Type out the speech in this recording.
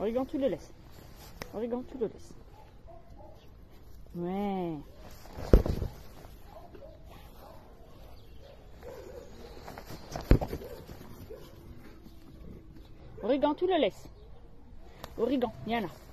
Origan, tu le laisses. Origan, tu le laisses. Ouais. Origan, tu le laisses. Origan, il y en a.